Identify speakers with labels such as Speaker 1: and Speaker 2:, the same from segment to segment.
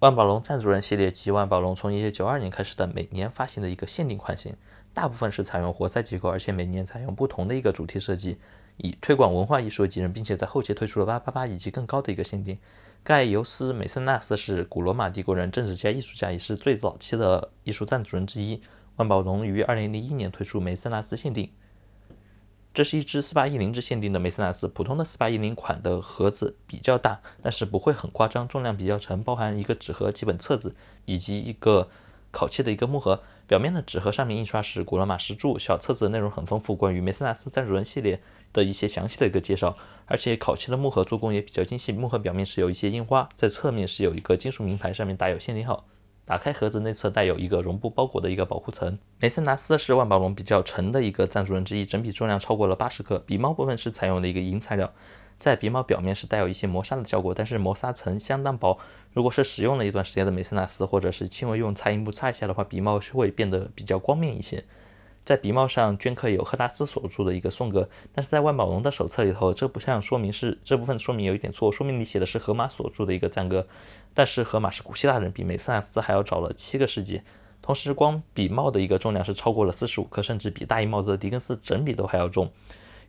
Speaker 1: 万宝龙赞助人系列及万宝龙从一九九二年开始的每年发行的一个限定款型，大部分是采用活塞结构，而且每年采用不同的一个主题设计，以推广文化艺术为己任，并且在后期推出了八八八以及更高的一个限定。盖尤斯·梅森纳斯是古罗马帝国人、政治家、艺术家，也是最早期的艺术赞助人之一。万宝龙于二零零一年推出梅森纳斯限定。这是一只四八一零制限定的梅森纳斯，普通的四八一零款的盒子比较大，但是不会很夸张，重量比较沉，包含一个纸盒、几本册子以及一个烤漆的一个木盒。表面的纸盒上面印刷是古罗马石柱，小册子内容很丰富，关于梅森纳斯赞助人系列的一些详细的一个介绍。而且烤漆的木盒做工也比较精细，木盒表面是有一些印花，在侧面是有一个金属名牌，上面打有限定号。打开盒子内侧带有一个绒布包裹的一个保护层。梅森纳斯是万宝龙比较沉的一个赞助人之一，整体重量超过了八十克。鼻毛部分是采用的一个银材料，在鼻毛表面是带有一些磨砂的效果，但是磨砂层相当薄。如果是使用了一段时间的梅森纳斯，或者是轻微用擦银布擦一下的话，鼻毛是会变得比较光面一些。在鼻帽上镌刻有赫达斯所著的一个颂歌，但是在万宝龙的手册里头，这不像说明是这部分说明有一点错，说明你写的是荷马所著的一个赞歌，但是荷马是古希腊人，比梅森纳斯还要早了七个世纪。同时，光笔帽的一个重量是超过了四十五克，甚至比大衣帽子的狄更斯整笔都还要重。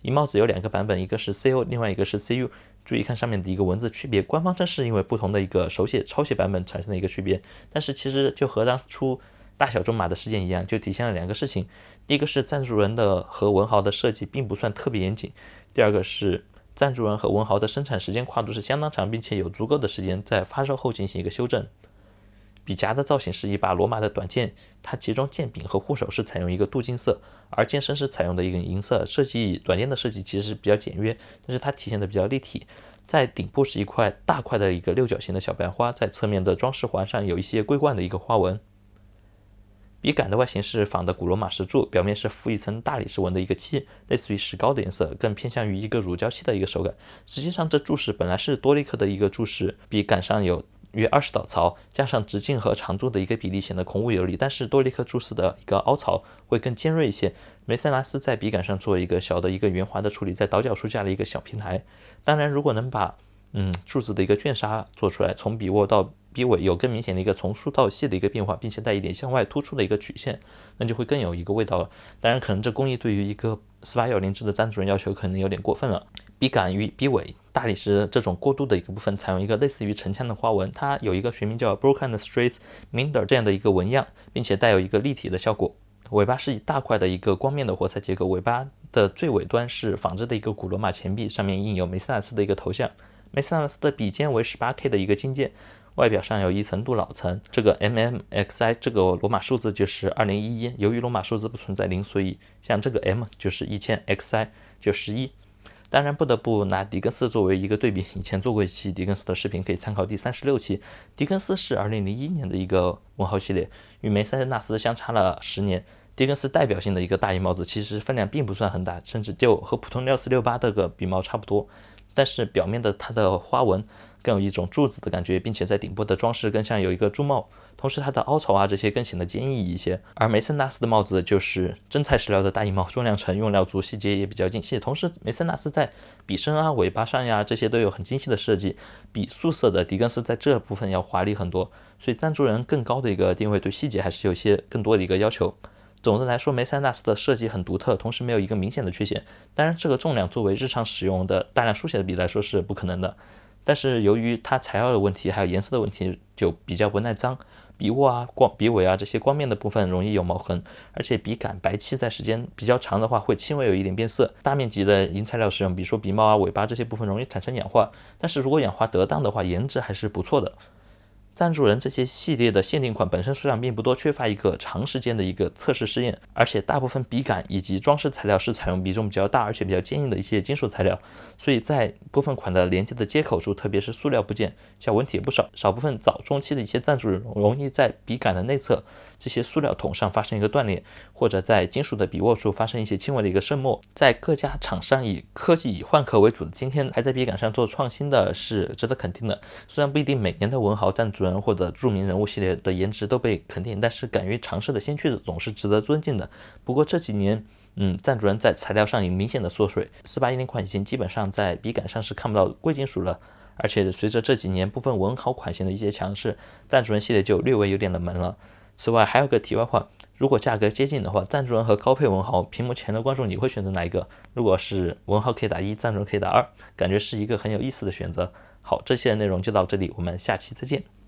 Speaker 1: 银帽子有两个版本，一个是 CO，另外一个是 CU。注意看上面的一个文字区别，官方称是因为不同的一个手写、抄写版本产生的一个区别，但是其实就和当初。大小中码的事件一样，就体现了两个事情：第一个是赞助人的和文豪的设计并不算特别严谨；第二个是赞助人和文豪的生产时间跨度是相当长，并且有足够的时间在发售后进行一个修正。笔夹的造型是一把罗马的短剑，它其中剑柄和护手是采用一个镀金色，而剑身是采用的一个银色。设计短剑的设计其实比较简约，但是它体现的比较立体。在顶部是一块大块的一个六角形的小白花，在侧面的装饰环上有一些桂冠的一个花纹。笔杆的外形是仿的古罗马石柱，表面是附一层大理石纹的一个漆，类似于石膏的颜色，更偏向于一个乳胶漆的一个手感。实际上，这柱式本来是多利克的一个柱式，笔杆上有约二十道槽，加上直径和长度的一个比例，显得孔武有力。但是多利克柱式的一个凹槽会更尖锐一些。梅塞纳斯在笔杆上做一个小的一个圆滑的处理，在倒角处加了一个小平台。当然，如果能把嗯柱子的一个卷砂做出来，从笔握到笔尾有更明显的一个从粗到细的一个变化，并且带一点向外突出的一个曲线，那就会更有一个味道了。当然，可能这工艺对于一个四八幺零制的赞助人要求可能有点过分了。笔杆与笔尾大理石这种过渡的一个部分，采用一个类似于城墙的花纹，它有一个学名叫 Broken Streets Minder 这样的一个纹样，并且带有一个立体的效果。尾巴是一大块的一个光面的活塞结构，尾巴的最尾端是仿制的一个古罗马钱币，上面印有梅塞纳斯的一个头像。梅塞纳斯的笔尖为十八 K 的一个金键。外表上有一层镀铬层，这个 MMXI 这个罗马数字就是二零一一。由于罗马数字不存在零，所以像这个 M 就是一千，XI 就十一。当然不得不拿狄更斯作为一个对比，以前做过一期狄更斯的视频，可以参考第三十六期。狄更斯是二零零一年的一个文豪系列，与梅塞纳斯相差了十年。狄更斯代表性的一个大银帽子，其实分量并不算很大，甚至就和普通六四六八这个笔帽差不多，但是表面的它的花纹。更有一种柱子的感觉，并且在顶部的装饰更像有一个柱帽，同时它的凹槽啊这些更显得坚毅一些。而梅森纳斯的帽子就是真材实料的大衣帽，重量沉，用料足，细节也比较精细。同时梅森纳斯在笔身啊、尾巴上呀这些都有很精细的设计，比素色的狄更斯在这部分要华丽很多。所以赞助人更高的一个定位，对细节还是有些更多的一个要求。总的来说，梅塞纳斯的设计很独特，同时没有一个明显的缺陷。当然，这个重量作为日常使用的大量书写的笔来说是不可能的。但是由于它材料的问题，还有颜色的问题，就比较不耐脏。笔握啊、光笔尾啊这些光面的部分容易有毛痕，而且笔杆白漆在时间比较长的话，会轻微有一点变色。大面积的银材料使用，比如说笔帽啊、尾巴这些部分容易产生氧化，但是如果氧化得当的话，颜值还是不错的。赞助人这些系列的限定款本身数量并不多，缺乏一个长时间的一个测试试验，而且大部分笔杆以及装饰材料是采用比重比较大而且比较坚硬的一些金属材料，所以在部分款的连接的接口处，特别是塑料部件，小问题也不少。少部分早中期的一些赞助人容易在笔杆的内侧这些塑料筒上发生一个断裂，或者在金属的笔握处发生一些轻微的一个渗墨。在各家厂商以科技以换壳为主的今天，还在笔杆上做创新的是值得肯定的。虽然不一定每年的文豪赞助人人。或者著名人物系列的颜值都被肯定，但是敢于尝试的先驱者总是值得尊敬的。不过这几年，嗯，赞助人在材料上有明显的缩水，四八一零款已经基本上在笔杆上是看不到贵金属了，而且随着这几年部分文豪款型的一些强势，赞助人系列就略微有点冷门了。此外，还有个题外话，如果价格接近的话，赞助人和高配文豪，屏幕前的观众你会选择哪一个？如果是文豪可以打一，赞助人可以打二，感觉是一个很有意思的选择。好，这期的内容就到这里，我们下期再见。